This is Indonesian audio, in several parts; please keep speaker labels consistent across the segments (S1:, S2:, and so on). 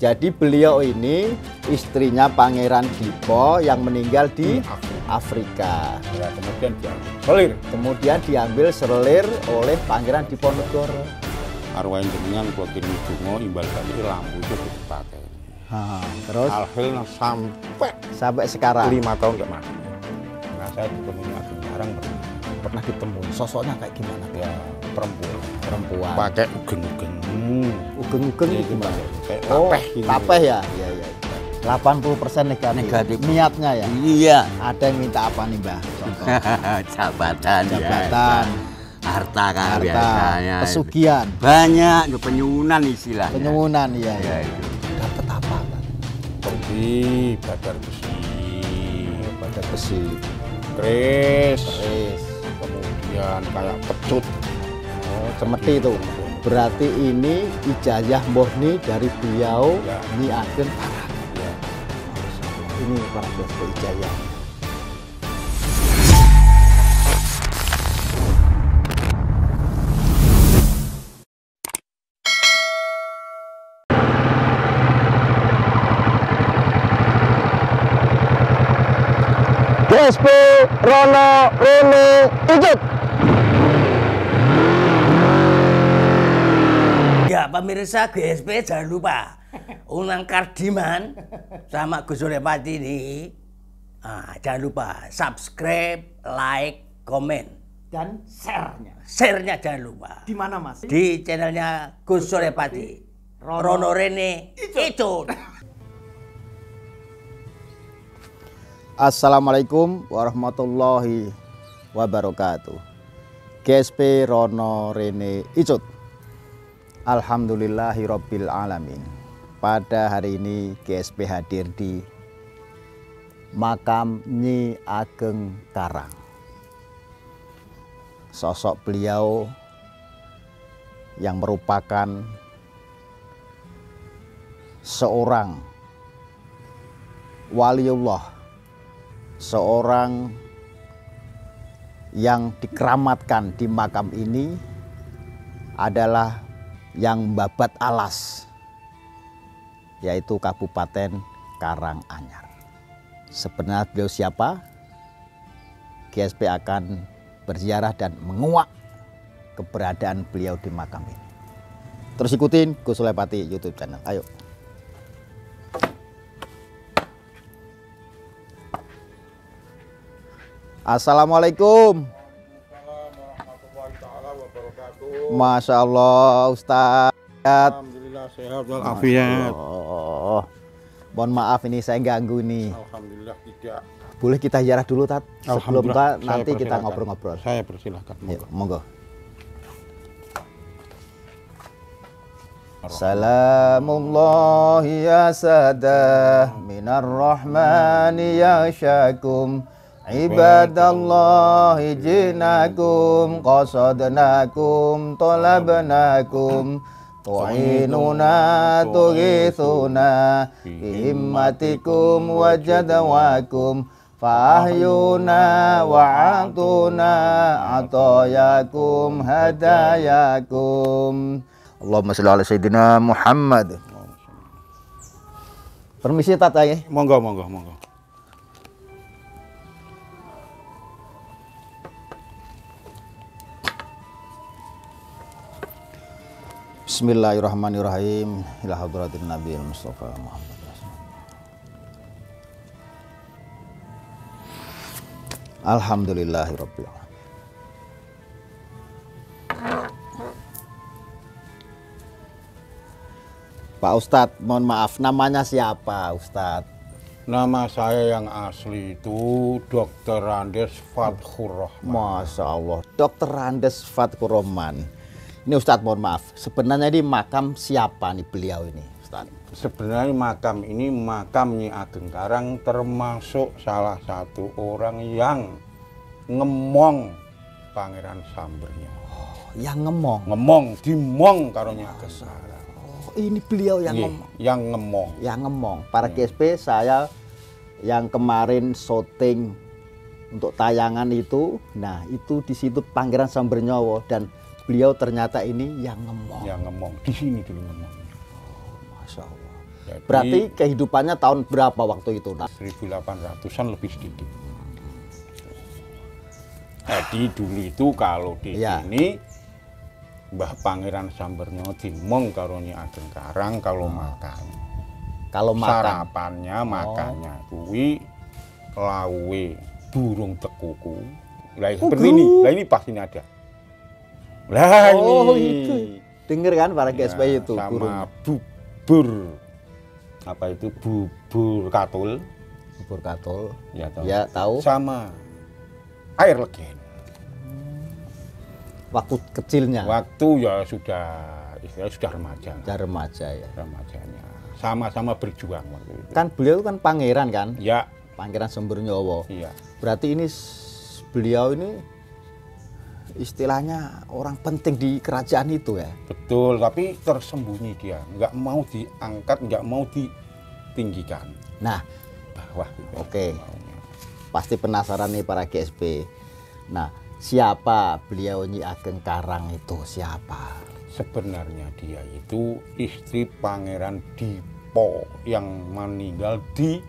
S1: Jadi beliau ini istrinya Pangeran Dipo yang meninggal di Afrika.
S2: Ya, kemudian diambil selir.
S1: Kemudian diambil selir oleh Pangeran Diponegoro.
S2: Arwah jenengan kula kirim donga imbal balik lampu itu dipakai.
S1: Ha, terus
S2: Alhasil sampai
S1: sampai sekarang
S2: lima tahun nggak mati. Nah saya ketemu Ageng Karang pernah, pernah ketemu
S1: sosoknya kayak gimana?
S2: ya perempuan
S1: Perempuan.
S2: pakai ugen-ugen. Hmm.
S1: Ugeng-ugeng
S2: Ya,
S1: itu gimana?
S2: Kayak
S1: Oh,
S2: tapeh
S1: tapeh ya? Iya, iya. 80% negatif.
S3: Negatif.
S1: Niatnya ya.
S3: Iya.
S1: Ada yang minta apa nih, Mbah?
S3: Jabatan,
S1: Jabatan,
S3: biasa. harta kan
S1: harta,
S3: biasanya.
S1: pesugihan,
S3: Banyak, penyunan istilahnya.
S1: penyuwunan iya
S3: Ya,
S1: ya.
S3: itu.
S1: Dapat apa, Mbah?
S2: Pergi badar besi,
S1: Pada besi,
S2: keris,
S1: keris,
S2: kemudian kayak pecut.
S1: oh, cemeti itu. Berarti ini ijazah murni dari beliau
S2: Ya.
S1: Nyi Ageng Karang.
S2: Ya.
S1: Ini para bosku ijazah. GSP Rono Rene Ijuk.
S3: Ya pemirsa GSP jangan lupa Unang Kardiman sama Gus Sulepati ini ah, jangan lupa subscribe, like, komen,
S1: Dan share-nya.
S3: share-nya jangan lupa
S1: Di mana, Mas?
S3: di channelnya Gus Sulepati
S1: Rono.
S3: Rono Rene Icut.
S1: Assalamualaikum warahmatullahi wabarakatuh. GSP Rono Rene Icut. Alhamdulillahirabbil alamin. Pada hari ini GSP hadir di makam Nyi Ageng Karang. Sosok beliau yang merupakan seorang waliullah seorang yang dikeramatkan di makam ini adalah yang babat alas yaitu Kabupaten Karanganyar. Sebenarnya beliau siapa? GSP akan berziarah dan menguak keberadaan beliau di makam ini. Terus ikutin Gus Sulepati YouTube channel. Ayo. Assalamualaikum. Masya Allah Ustaz.
S2: Alhamdulillah sehat walafiat.
S1: Oh, mohon maaf ini saya ganggu nih.
S2: Alhamdulillah tidak.
S1: Boleh kita ziarah dulu Tat? Sebelum Tat nanti kita ngobrol-ngobrol.
S2: Saya persilahkan. Monggo.
S1: monggo. Salamullahi ya sadah minar rahmani ya syakum Ibadallahi jinakum qasadnakum talabnakum Tu'inuna tughithuna bihimmatikum wajadawakum Fahyuna wa'atuna atayakum hadayakum. Allahumma salli ala Sayyidina Muhammad. Permisi Tata ya.
S2: Monggo, monggo, monggo.
S1: Bismillahirrahmanirrahim Ila hadratin Nabi Mustafa Muhammad Alhamdulillahirabbil. Pak Ustadz, mohon maaf, namanya siapa Ustadz?
S2: Nama saya yang asli itu Dr. Andes Fathur Rahman.
S1: Masya Allah, Dr. Andes Fatkur Rohman. Ini Ustadz, mohon maaf, sebenarnya ini makam siapa nih beliau ini Ustadz?
S2: Sebenarnya makam ini makam Nyi Ageng Karang termasuk salah satu orang yang ngemong Pangeran Sambernyo.
S1: Yang ngemong.
S2: Ngemong, dimong karo Nyi Ageng Karang.
S1: Oh, ini beliau yang
S2: Nggih,
S1: ngemong.
S2: yang ngemong.
S1: Yang ngemong. Para GSP saya yang kemarin syuting untuk tayangan itu, nah itu di situ Pangeran Sambernyowo dan beliau ternyata ini yang ngemong.
S2: Yang ngemong di sini dulu ngemong.
S1: Masya Allah.
S2: Jadi-
S1: Berarti kehidupannya tahun berapa waktu itu? Tat?
S2: 1800-an lebih sedikit. Jadi dulu itu kalau di
S1: Iya.
S2: sini Mbah Pangeran Sambernyo dimong karo Nyi Ageng Karang kalau makan.
S1: Kalau makan.
S2: Sarapannya makannya kuwi lawe burung tekuku. Lah seperti ini. Lah ini pasti ada. Lah
S1: Oh,
S2: ini.
S1: itu. Dengar kan para
S2: Ya,
S1: GSP itu
S2: sama
S1: burung.
S2: bubur apa itu bubur katul
S1: Bubur katul.
S2: ya tahu
S1: Ya, tahu.
S2: sama air legen
S1: Waktu kecilnya.
S2: waktu ya sudah istilahnya sudah remaja
S1: Sudah remaja ya.
S2: remajanya sama-sama berjuang waktu itu
S1: Kan beliau kan pangeran kan?
S2: ya
S1: Pangeran Semburnyowo.
S2: iya
S1: Berarti ini beliau ini istilahnya orang penting di kerajaan itu ya.
S2: betul tapi tersembunyi dia nggak mau diangkat nggak mau ditinggikan
S1: Nah,
S2: bawah gitu
S1: Oke.
S2: maunya.
S1: pasti penasaran nih para GSP. Nah, siapa beliau Nyi Ageng Karang itu? Siapa?
S2: sebenarnya dia itu istri Pangeran Dipo yang meninggal di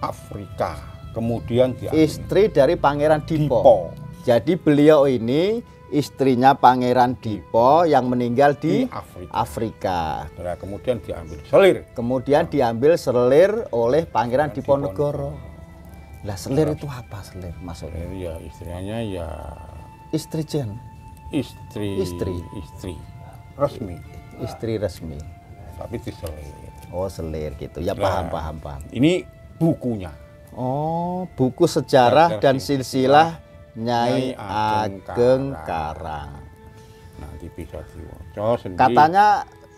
S2: Afrika. Kemudian diambil
S1: Istri dari Pangeran Dipo.
S2: Dipo
S1: Jadi beliau ini istrinya Pangeran Dipo yang meninggal
S2: di
S1: di
S2: Afrika.
S1: Afrika.
S2: Nah, kemudian diambil selir.
S1: Kemudian diambil selir oleh Pangeran
S2: Diponegoro.
S1: Diponegoro. Lah selir itu apa selir maksudnya?
S2: Selir ya istilahnya ya
S1: Istri Jen,
S2: istri
S1: Istri.
S2: istri resmi
S1: istri resmi.
S2: tapi diselir.
S1: Oh selir gitu. Ya
S2: Nah.
S1: paham paham paham.
S2: Ini bukunya.
S1: Oh buku sejarah
S2: Sejarah
S1: dan
S2: silsilah
S1: Nyai
S2: Nyai Ageng
S1: Ageng
S2: Karang.
S1: Karang.
S2: Nanti bisa diwoco sendiri.
S1: Katanya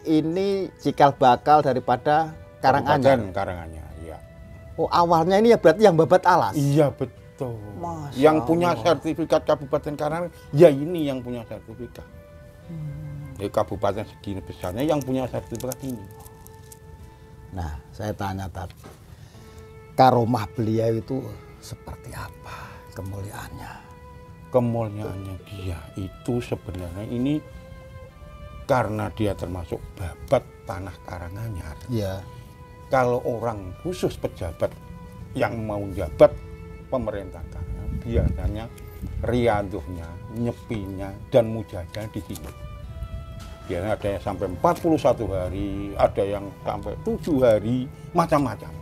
S1: ini cikal bakal daripada Karanganyar.
S2: Kabupaten Karanganyar, iya.
S1: Oh awalnya ini ya berarti yang babat alas.
S2: Iya betul.
S1: Masya
S2: yang punya
S1: Allah.
S2: sertifikat Kabupaten Karang, ya ini yang punya sertifikat.
S1: Hmm.
S2: Jadi kabupaten segini besarnya yang punya sertifikat ini.
S1: Nah saya tanya tadi, karomah beliau itu seperti apa kemuliaannya?
S2: Kemuliaannya dia itu sebenarnya ini karena dia termasuk babat tanah Karanganyar.
S1: Ya.
S2: Kalau orang khusus pejabat yang mau jabat pemerintah Karanganyar biasanya riaduhnya, nyepinya dan mujahnya di sini. Biasanya ada yang sampai 41 hari, ada yang sampai 7 hari, macam-macam.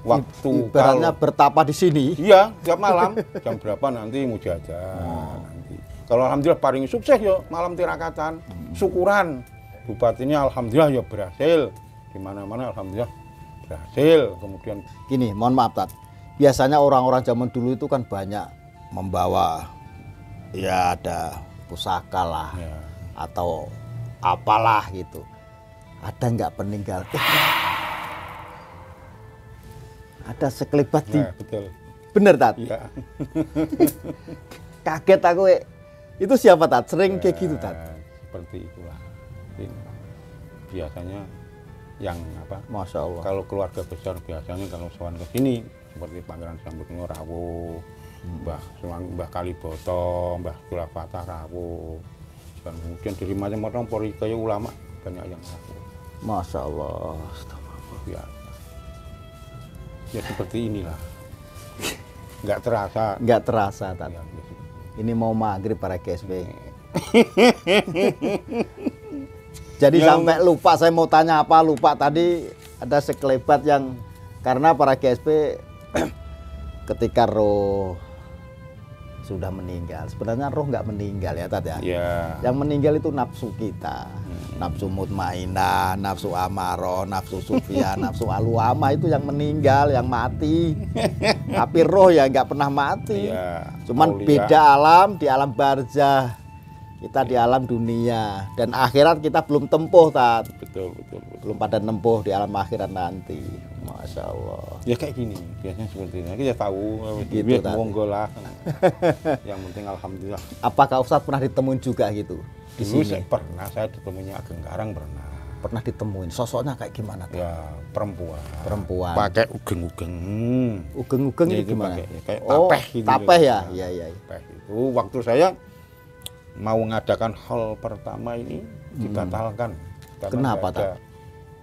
S2: Waktu
S1: Ibaratnya
S2: kalau-
S1: bertapa di sini.
S2: Iya, tiap malam jam berapa nanti mujajah nanti. Kalau alhamdulillah paling sukses ya malam tirakatan, syukuran. Bupatinya alhamdulillah ya berhasil. Di mana-mana alhamdulillah berhasil. Kemudian
S1: Gini, mohon maaf Tat. Biasanya orang-orang zaman dulu itu kan banyak membawa ya ada pusaka lah
S2: ya,
S1: atau apalah gitu. Ada nggak peninggal? Ada sekelebat di
S2: ya betul.
S1: bener tat
S2: Iya.
S1: kaget aku itu siapa tat sering kayak gitu tat
S2: Ya, Seperti itulah. Biasanya yang apa?
S1: masya allah
S2: Kalau keluarga besar biasanya kalau sowan ke sini seperti Pangeran Sambutno Rawo, Mbah Suwang, Mbah Kaliboto, Mbah Kulafata Rawo. Dan kemudian dari macam-macam polri kaya ulama banyak yang Rawo.
S1: masya allah Astagfirullah.
S2: Biasa. Ya seperti inilah. Nggak terasa.
S1: nggak terasa tat
S2: Ya, ya,
S1: ini mau maghrib para KSB jadi
S2: Ya,
S1: sampai lupa saya mau tanya apa lupa tadi ada sekelebat yang karena para GSP ketika roh sudah meninggal sebenarnya roh nggak meninggal ya tat ya
S2: ya.
S1: yang meninggal itu nafsu kita nafsu mutmainah nafsu amaro nafsu sufia nafsu aluama itu yang meninggal yang mati tapi roh ya nggak pernah mati
S2: Ya,
S1: cuman
S2: aulia.
S1: beda alam di alam barzah kita di alam dunia dan akhirat kita belum tempuh tat
S2: Betul, betul, betul.
S1: belum pada nempuh di alam akhirat nanti masya Allah
S2: Ya kayak gini, biasanya seperti ini. Kita tahu,
S1: Gitu,
S2: monggo lah. yang penting alhamdulillah.
S1: apakah Ustadz pernah ditemuin juga gitu di
S2: Dulu
S1: sini
S2: saya pernah, saya ketemunya Ageng Karang pernah.
S1: pernah ditemuin sosoknya kayak gimana Tat?
S2: Ya perempuan.
S1: perempuan
S2: Pakai ugeng-ugeng.
S1: ugeng-ugeng
S2: Ya,
S1: itu
S2: itu
S1: gimana?
S2: pakai- kayak
S1: oh,
S2: tapeh gitu.
S1: tapeh ya, iya iya.
S2: Tapeh itu waktu saya mau mengadakan hal pertama ini dibatalkan. Karena
S1: Hmm. Kenapa,
S2: ada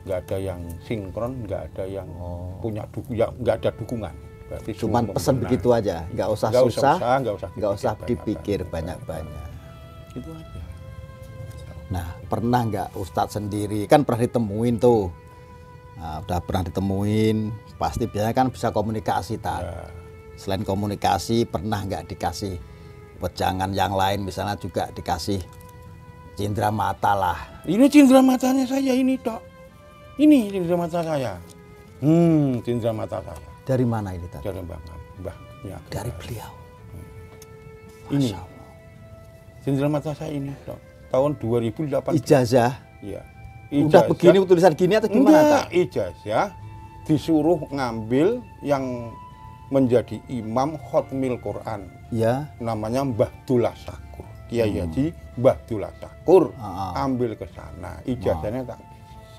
S2: nggak ada yang sinkron, nggak ada yang
S1: Oh.
S2: punya duku, ya, nggak ada dukungan. Berarti
S1: Cuman pesan begitu aja, nggak usah
S2: Nggak
S1: susah,
S2: usah, nggak usah,
S1: nggak usah
S2: dipikir banyak-banyak. Itu aja.
S1: Nah, pernah nggak Ustadz sendiri kan pernah ditemuin tuh, nah, udah pernah ditemuin, pasti biasanya kan bisa komunikasi tak.
S2: Ya.
S1: Selain komunikasi, pernah nggak dikasih wejangan yang lain, misalnya juga dikasih cindera mata lah.
S2: Ini cindera matanya saya ini dok. Ini cindera mata saya. Hmm, cindera mata saya.
S1: Dari mana ini tadi?
S2: Dari Mbah Mbah. Ya.
S1: Dari beliau.
S2: ini. Cindera mata saya ini dok. Tahun 2008.
S1: Ijazah.
S2: Iya.
S1: Udah begini tulisan gini atau gimana
S2: Enggak, ijazah disuruh ngambil yang menjadi imam khotmil Quran.
S1: Ya.
S2: Namanya Mbah Dullah Sakur. Kiai Haji Mbah Dullah Sakur.
S1: Hmm. Ah,
S2: Ambil ke sana. Ijazahnya tak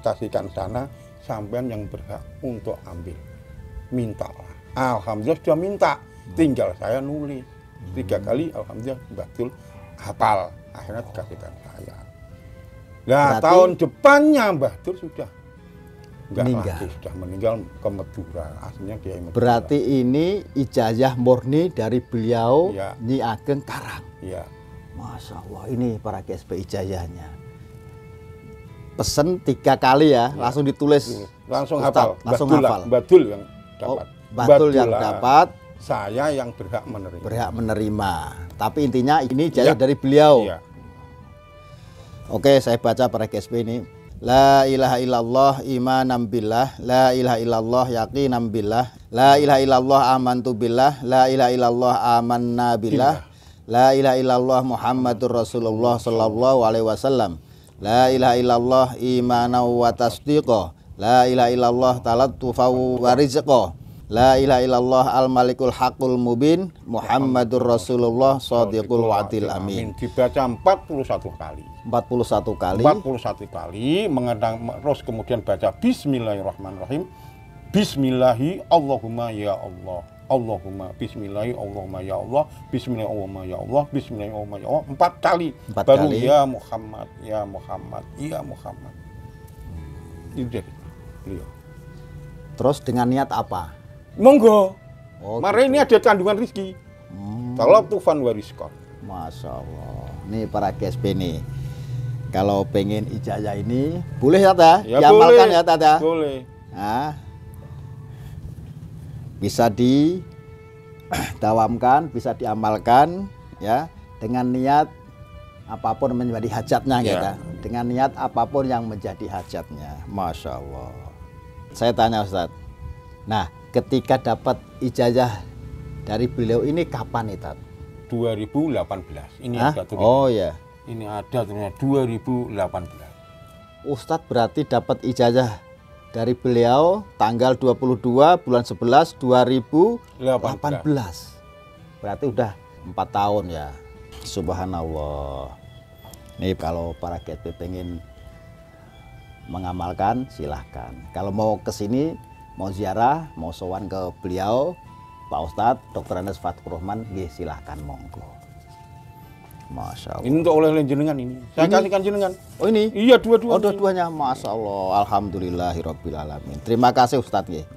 S2: stasikan sana sampean yang berhak untuk ambil. Mintalah. Alhamdulillah sudah minta.
S1: Hmm.
S2: Tinggal saya nulis. Tiga kali Alhamdulillah Mbah Dul hafal. Akhirnya dikasihkan saya. Nah,
S1: Berarti-
S2: tahun depannya Mbah Dul sudah enggak
S1: Meninggal.
S2: lagi, sudah meninggal ke Madura. Aslinya Kiai Madura.
S1: Berarti ini ijazah murni dari beliau
S2: Ya.
S1: Nyi Ageng Karang.
S2: Iya.
S1: Masya Allah, ini para GSP ijazahnya. Pesen tiga kali ya, langsung ditulis.
S2: langsung
S1: Ustadz,
S2: hafal
S1: langsung
S2: Badul lah,
S1: hafal.
S2: Badul yang
S1: Oh,
S2: dapat
S1: Batul yang
S2: Badul lah.
S1: dapat,
S2: saya yang berhak menerima
S1: berhak menerima. Tapi intinya ini ijazah
S2: Iya.
S1: dari beliau.
S2: iya
S1: Oke, saya baca para GSP ini. La ilaha illallah imanam billah, la ilaha illallah yakinam billah, la ilaha illallah amantu billah, la ilaha illallah amanna billah, la ilaha illallah Muhammadur Rasulullah sallallahu alaihi wasallam. La ilaha illallah imanau wa tasdiqo, la ilaha illallah talattufa wa rizqo. La ilaha illallah al-malikul haqqul mubin Muhammadur Rasulullah sadiqul wa'dil amin.
S2: dibaca 41 kali.
S1: 41 kali.
S2: 41 kali mengendang terus kemudian baca Bismillahirrahmanirrahim. Bismillahi Allahumma ya Allah. Allahumma Bismillahi Allahumma ya Allah. Bismillahi Allahumma ya Allah. Bismillahi Allahumma ya Allah. Empat kali.
S1: Empat
S2: baru
S1: kali.
S2: ya Muhammad ya Muhammad ya Muhammad. Itu beliau.
S1: Terus dengan niat apa?
S2: Monggo
S1: Oh,
S2: Mari ini ada kandungan rizki
S1: Hmm,
S2: tufan wariskon
S1: Masya Allah. Nih para GSP nih. Kalau pengen ijazah ini, boleh ya ta?
S2: ya
S1: Diamalkan
S2: boleh
S1: ya ta ta?
S2: boleh
S1: Nah, bisa didawamkan, bisa diamalkan ya dengan niat apa pun menjadi hajatnya
S2: Ya.
S1: kita. Dengan niat apa pun yang menjadi hajatnya. Masya Allah. Saya tanya Ustadz. Nah, ketika dapat ijazah dari beliau ini kapan itu?
S2: 2018 ini
S1: Hah?
S2: ada tulisan
S1: Oh ya.
S2: ini ada tulisan 2018
S1: Ustadz berarti dapat ijazah dari beliau tanggal 22 bulan 11 2018. Berarti udah empat tahun ya. Subhanallah. Nih kalau para GSP pengen mengamalkan silahkan. Kalau mau ke sini mau ziarah, mau sowan ke beliau, Pak Ustadz, Dr. Anas Fathur Rahman, nggih, silahkan monggo. Masya Allah.
S2: ini untuk oleh jenengan ini saya
S1: Ini?
S2: kasihkan jenengan
S1: Oh ini?
S2: iya dua-dua
S1: Oh dua-duanya Masya Allah Alhamdulillahirrabbilalamin Terima kasih Ustadz ya.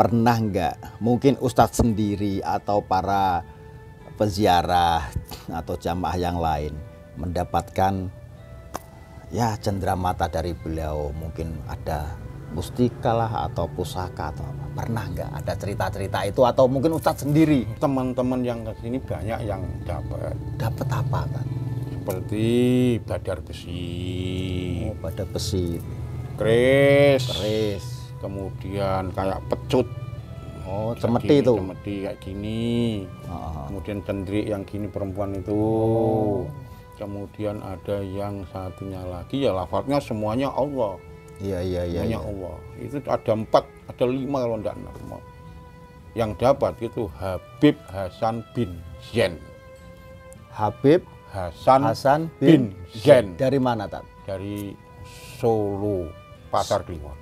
S1: Pernah nggak mungkin Ustadz sendiri atau para peziarah atau jamaah yang lain mendapatkan ya cenderamata dari beliau mungkin ada mustika lah atau pusaka atau apa. Pernah nggak ada cerita-cerita itu? Atau mungkin Ustadz sendiri?
S2: Teman-teman yang ke sini banyak yang dapat.
S1: Dapat apa kan
S2: seperti badar besi.
S1: Oh, pada besi.
S2: Keris.
S1: Keris.
S2: Kemudian kayak pecut.
S1: Oh cemeti itu?
S2: cemeti kayak gini.
S1: Oh.
S2: kemudian cendrik yang gini perempuan itu. Kemudian ada yang satunya lagi ya lafadznya semuanya Allah
S1: Iya iya iya.
S2: semuanya
S1: iya.
S2: Allah. Itu ada empat ada lima kalau tidak enam yang dapat itu Habib Hasan bin Zen.
S1: Habib
S2: Hasan,
S1: Hasan
S2: bin
S1: bin
S2: Zen.
S1: Dari mana Tat?
S2: dari Solo Pasar Kliwon.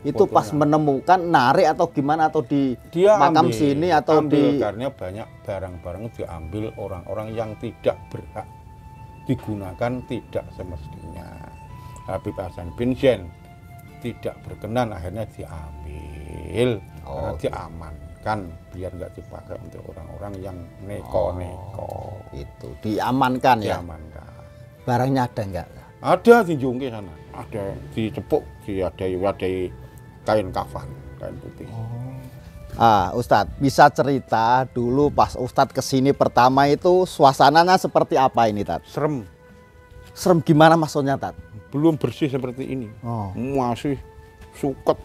S1: Itu pas menemukan narik atau gimana atau di
S2: dia
S1: makam
S2: ambil,
S1: sini atau
S2: ambil
S1: di
S2: karena banyak barang-barang diambil orang-orang yang tidak berhak digunakan tidak semestinya. Habib Hasan bin Zen tidak berkenan akhirnya diambil
S1: Oh,
S2: karena
S1: gitu.
S2: diamankan biar nggak dipakai untuk orang-orang yang neko-neko
S1: Oh, itu diamankan ya.
S2: diamankan
S1: Barangnya ada enggak?
S2: ada di Jungke sana ada di cepuk di ada ada kain kafan kain putih
S1: Ah, Ustadz, bisa cerita dulu pas Ustadz ke sini pertama itu suasananya seperti apa ini, Tat?
S2: serem
S1: Serem gimana maksudnya, Tat?
S2: Belum bersih seperti ini.
S1: Oh.
S2: masih suket.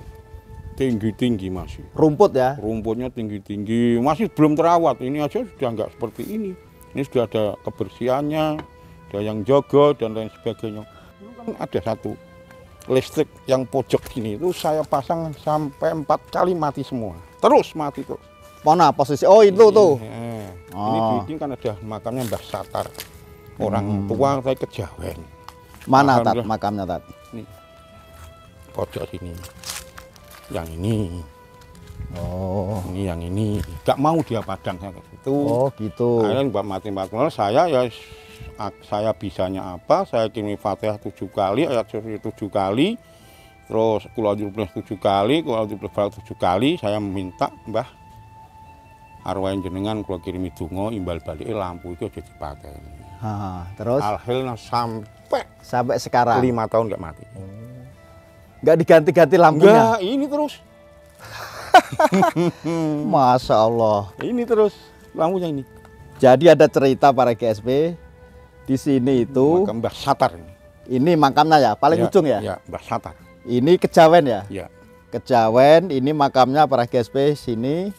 S2: Tinggi-tinggi masih.
S1: Rumput ya?
S2: rumputnya tinggi-tinggi. Masih belum terawat. Ini aja sudah nggak seperti ini. Ini sudah ada kebersihannya ada yang jaga dan lain sebagainya. Kan ada satu listrik yang pojok gini itu saya pasang sampai empat kali mati semua. Terus mati terus.
S1: Mana posisi? Oh, itu tuh.
S2: Eh,
S1: Oh.
S2: ini di sini kan ada makamnya Mbah Satar. Orang tua saya kejawen
S1: Mana, Tat, makamnya, Tat?
S2: pojok sini yang ini.
S1: Oh.
S2: ini yang ini. Nggak mau dia padang saya kayak gitu.
S1: Oh, gitu.
S2: Akhirnya buat mati mati saya ya saya bisanya apa? Saya kirim fatihah tujuh kali ayat suci tujuh kali. Terus kulau tujuh kali kulau tujuh kali. Saya minta mbah arwah jenengan kalau kirimi dungo imbal balik lampu itu aja dipakai.
S1: Ha, terus?
S2: Alhasilnya sampai
S1: sampai sekarang
S2: lima tahun nggak mati
S1: nggak diganti-ganti lampunya.
S2: enggak ini terus
S1: Masya Allah.
S2: ini terus lampunya ini
S1: Jadi ada cerita para GSP di sini itu
S2: Makam mbah satar ini
S1: ini makamnya ya, paling ujung ya.
S2: ya mbah satar
S1: Ini kejawen ya.
S2: ya
S1: Kejawen, ini makamnya para GSP sini.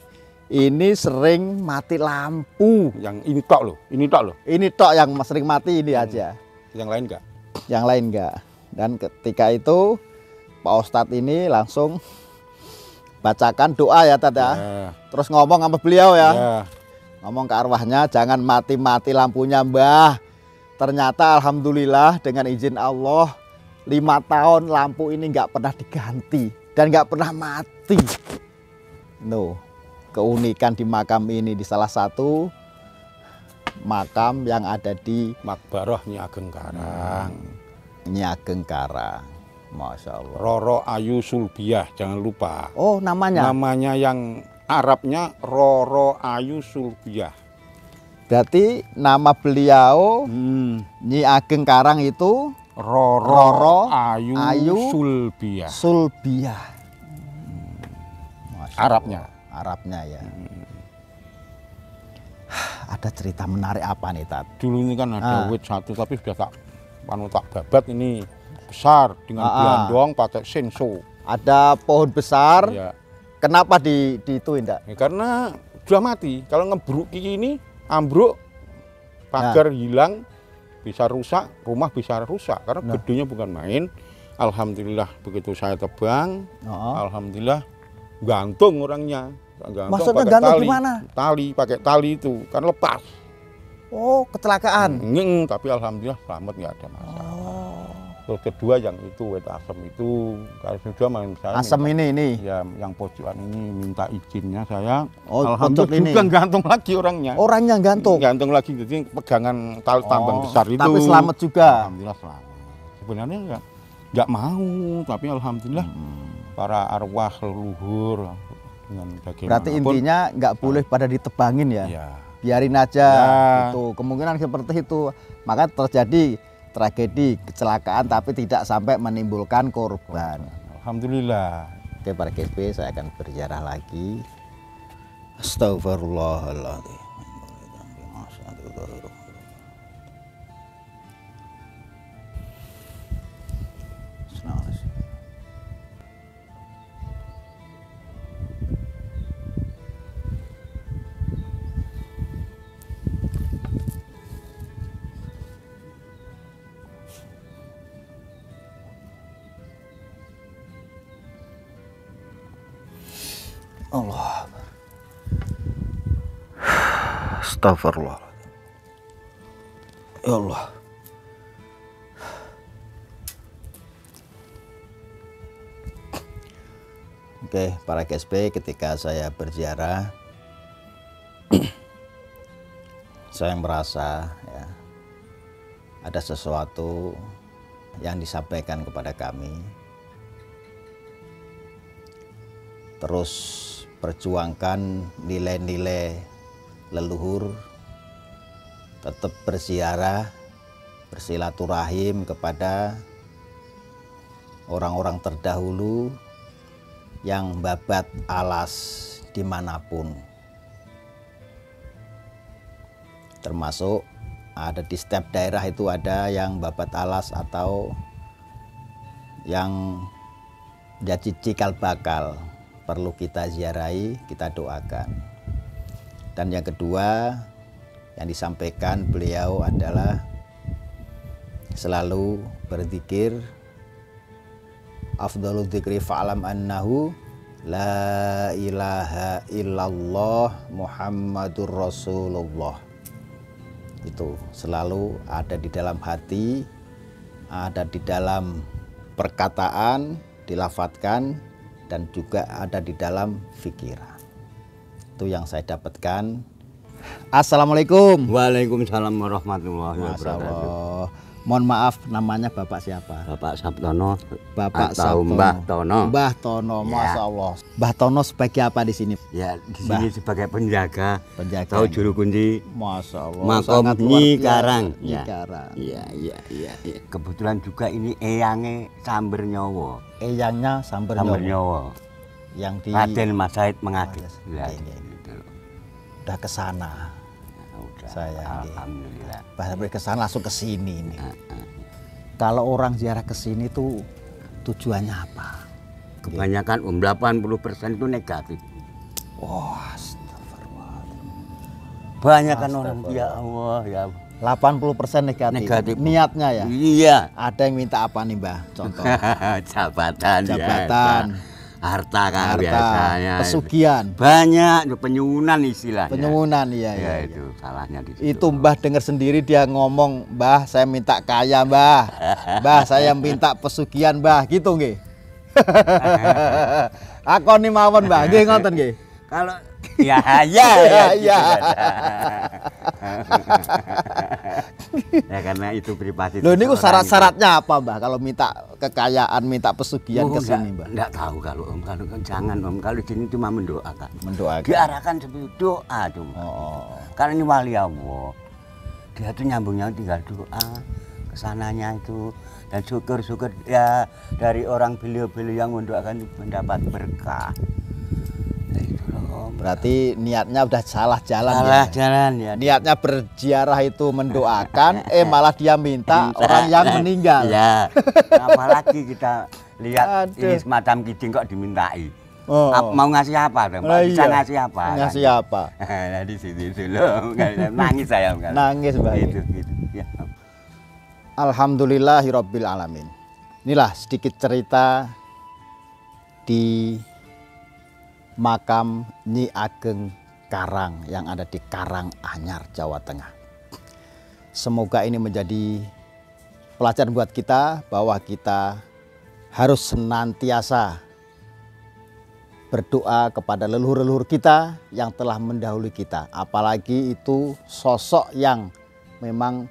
S1: Ini sering mati lampu.
S2: yang ini tok loh ini tok loh
S1: Ini tok yang sering mati ini aja.
S2: Yang lain enggak
S1: Yang lain enggak. Dan ketika itu Pak Ustadz ini langsung bacakan doa ya Tat ya.
S2: ya,
S1: Terus ngomong sama beliau ya.
S2: ya.
S1: Ngomong ke arwahnya jangan mati-mati lampunya Mbah. Ternyata alhamdulillah dengan izin Allah lima tahun lampu ini nggak pernah diganti dan nggak pernah mati. No, keunikan di makam ini di salah satu makam yang ada di
S2: Makbarah Nyi Ageng Karang.
S1: Nyi Ageng Karang. Masya Allah.
S2: Roro Ayu Sulbiah, jangan lupa.
S1: Oh namanya.
S2: Namanya yang Arabnya Roro Ayu Sulbiah.
S1: Berarti nama beliau
S2: Hmm.
S1: Nyi Ageng Karang itu
S2: Roro,
S1: Roro
S2: Ayu,
S1: Ayu
S2: Sulbiah.
S1: Sulbiah. Masya
S2: Arabnya.
S1: Arabnya ya. Ada cerita menarik apa nih Tat?
S2: Dulu ini kan
S1: Ah.
S2: ada wit satu tapi sudah tak panu tak babat ini besar dengan
S1: Ah, ah.
S2: belandong pakai senso.
S1: Ada pohon besar,
S2: Ya.
S1: kenapa di, di itu enggak?
S2: Ya, karena sudah mati. Kalau ngebruk gigi ini ambruk, pagar hilang, bisa rusak, rumah bisa rusak. Karena
S1: Nah.
S2: gedenya bukan main. Alhamdulillah begitu saya tebang,
S1: Oh.
S2: alhamdulillah gantung orangnya. Gantung
S1: Maksudnya gantung
S2: tali.
S1: gimana?
S2: Tali, pakai tali itu kan lepas.
S1: Oh, kecelakaan.
S2: Ngeng, tapi alhamdulillah selamat nggak ada masalah.
S1: Oh.
S2: Terus kedua yang itu wet asem itu kalau sudah main saya
S1: Asam
S2: minta-
S1: ini ini.
S2: ya yang pojokan ini minta izinnya saya
S1: Oh,
S2: alhamdulillah
S1: ini.
S2: juga gantung lagi orangnya
S1: Orangnya gantung.
S2: gantung lagi jadi pegangan tali tambang
S1: Oh,
S2: besar itu
S1: Tapi selamat juga.
S2: alhamdulillah selamat sebenarnya nggak nggak mau tapi alhamdulillah
S1: Hmm.
S2: para arwah leluhur dengan bagaimanapun
S1: Berarti intinya nggak boleh pada ditebangin ya.
S2: ya
S1: biarin aja
S2: Ya.
S1: itu kemungkinan seperti itu. Maka terjadi tragedi kecelakaan tapi tidak sampai menimbulkan korban.
S2: Alhamdulillah.
S1: Oke para GSP saya akan berziarah lagi. Astagfirullahaladzim Astagfirullah Ya Allah. Oke, para GSP ketika saya berziarah saya merasa ya ada sesuatu yang disampaikan kepada kami. Terus perjuangkan nilai-nilai leluhur, tetap berziarah, bersilaturahim kepada orang-orang terdahulu yang babat alas di mana pun. Termasuk ada di setiap daerah itu ada yang babat alas atau yang jadi cikal bakal perlu kita ziarahi, kita doakan. Dan yang kedua yang disampaikan beliau adalah selalu berzikir afdalu dzikri fa'lam annahu la ilaha illallah muhammadur rasulullah. Itu selalu ada di dalam hati ada di dalam perkataan dilafatkan dan juga ada di dalam pikiran itu yang saya dapatkan Assalamualaikum
S4: Waalaikumsalam warahmatullahi wabarakatuh.
S1: Mohon maaf namanya Bapak siapa?
S4: Bapak Sabtono.
S1: Bapak
S4: atau
S1: Sabtono.
S4: Mbah Tono.
S1: Mbah Tono,
S4: Ya.
S1: Masya Allah. Mbah Tono sebagai apa di sini?
S4: Ya di sini sebagai penjaga.
S1: Penjaga.
S4: Tahu juru kunci.
S1: Masya Allah.
S4: Makom Nyi. Karang.
S1: Nyi
S4: Ya.
S1: Karang.
S4: Iya iya iya. iya. Kebetulan juga ini eyange Samber Nyowo.
S1: Eyangnya Samber
S4: Samber
S1: Nyowo.
S4: Nyowo.
S1: Yang di
S4: Raden Mas Said mengadil.
S1: Oh,
S4: Ya,
S1: udah ke sana.
S4: Ya, udah.
S1: Saya.
S4: Alhamdulillah.
S1: Bahkan ke sana langsung ke sini nih.
S4: Ah, ah.
S1: Kalau orang ziarah ke sini tuh tujuannya apa?
S4: Kebanyakan um 80% itu negatif.
S1: Wah, astagfirullah.
S4: Banyak kan orang ya Allah ya.
S1: 80% negatif.
S4: Negatif.
S1: Niatnya ya.
S4: Iya.
S1: Ada yang minta apa nih, Mbah? Contoh.
S4: Jabatan,
S1: Jabatan.
S4: biasa. Harta kan
S1: Harta,
S4: biasanya
S1: pesugihan,
S4: banyak penyunan istilahnya
S1: penyuwunan iya,
S4: ya,
S1: iya.
S4: itu salahnya di situ
S1: Itu Mbah dengar sendiri dia ngomong, "Mbah, saya minta kaya, Mbah. Mbah, saya minta pesugihan, Mbah." Gitu nggih. Aku nih mawon, Mbah. Nggih ngoten nggih.
S4: kalau ya ya
S1: Ya,
S4: ya,
S1: ya.
S4: gitu. ya karena itu privasi
S1: Loh ini syarat-syaratnya apa, Mbah? Kalau minta kekayaan, minta pesugihan
S4: Oh,
S1: ke sini, Mbah?
S4: enggak tahu kalau om kalau jangan om kalau di sini cuma mendoakan
S1: Mendoakan.
S4: diarahkan seperti doa cuma
S1: Oh.
S4: Karena ini wali Allah. Dia tuh nyambungnya tinggal doa ke sananya itu dan syukur-syukur ya dari orang beliau-beliau yang mendoakan mendapat berkah. Nah, itu Om.
S1: Berarti niatnya udah salah jalan
S4: Salah
S1: ya.
S4: jalan ya.
S1: Niatnya berziarah itu mendoakan, eh malah dia minta orang yang meninggal.
S4: Ya. Apalagi kita lihat
S1: Aduh.
S4: ini semacam kijing kok dimintai.
S1: Oh.
S4: Ap- Mau ngasih apa dong?
S1: Lah
S4: Bisa
S1: iya.
S4: ngasih apa?
S1: Ngasih
S4: kan?
S1: apa?
S4: nah, di situ itu loh. Nangis saya. Om.
S1: Nangis, Mbak.
S4: Itu gitu. Ya.
S1: Alhamdulillahirabbil alamin. Inilah sedikit cerita di makam Nyi Ageng Karang yang ada di Karang Anyar, Jawa Tengah. Semoga ini menjadi pelajaran buat kita bahwa kita harus senantiasa berdoa kepada leluhur-leluhur kita yang telah mendahului kita. Apalagi itu sosok yang memang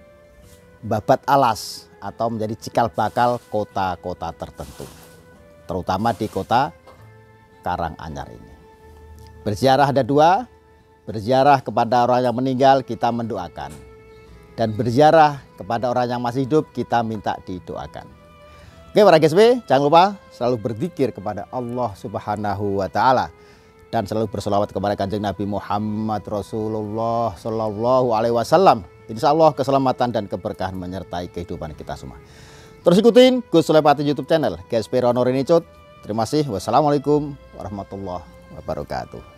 S1: babat alas atau menjadi cikal bakal kota-kota tertentu. Terutama di kota Karanganyar ini. Berziarah ada dua, berziarah kepada orang yang meninggal kita mendoakan. Dan berziarah kepada orang yang masih hidup kita minta didoakan. Oke para GSB, jangan lupa selalu berzikir kepada Allah Subhanahu wa taala dan selalu bersolawat kepada Kanjeng Nabi Muhammad Rasulullah Sallallahu alaihi wasallam. Insya Allah keselamatan dan keberkahan menyertai kehidupan kita semua. Terus ikutin Gus Sulepati YouTube channel GSP Rono Rinicut. Terima kasih. Wassalamualaikum warahmatullahi wabarakatuh.